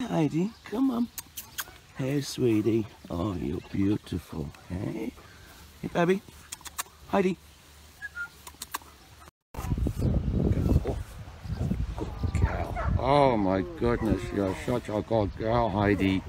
Heidi, come on. Hey, sweetie. Oh, you're beautiful. Hey, hey, baby. Heidi. Oh, good girl. Oh my goodness, you're such a good girl, Heidi.